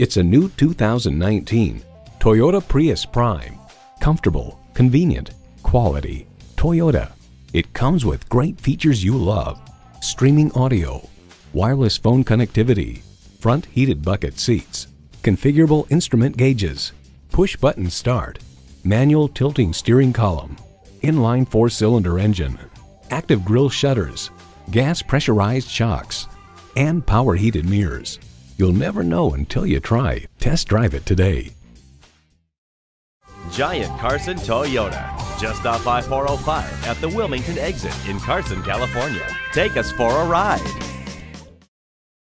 It's a new 2019 Toyota Prius Prime. Comfortable, convenient, quality. Toyota. It comes with great features you love. Streaming audio, wireless phone connectivity, front heated bucket seats, configurable instrument gauges, push button start, manual tilting steering column, inline four cylinder engine, active grille shutters, gas pressurized shocks, and power heated mirrors. You'll never know until you try. Test drive it today. Giant Carson Toyota, just off I 405 at the Wilmington exit in Carson, California. Take us for a ride.